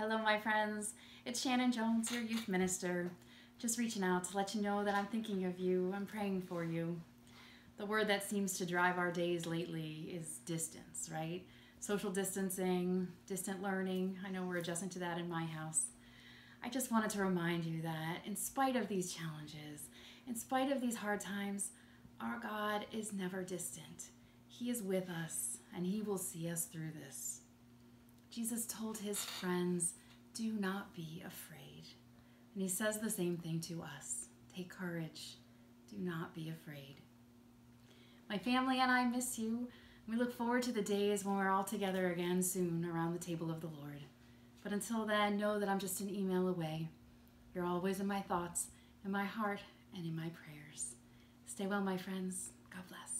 Hello, my friends. It's Shannon Jones, your youth minister. Just reaching out to let you know that I'm thinking of you. I'm praying for you. The word that seems to drive our days lately is distance, right? Social distancing, distant learning. I know we're adjusting to that in my house. I just wanted to remind you that in spite of these challenges, in spite of these hard times, our God is never distant. He is with us and He will see us through this. Jesus told his friends, Do not be afraid. And he says the same thing to us Take courage. Do not be afraid. My family and I miss you. We look forward to the days when we're all together again soon around the table of the Lord. But until then, know that I'm just an email away. You're always in my thoughts, in my heart, and in my prayers. Stay well, my friends. God bless.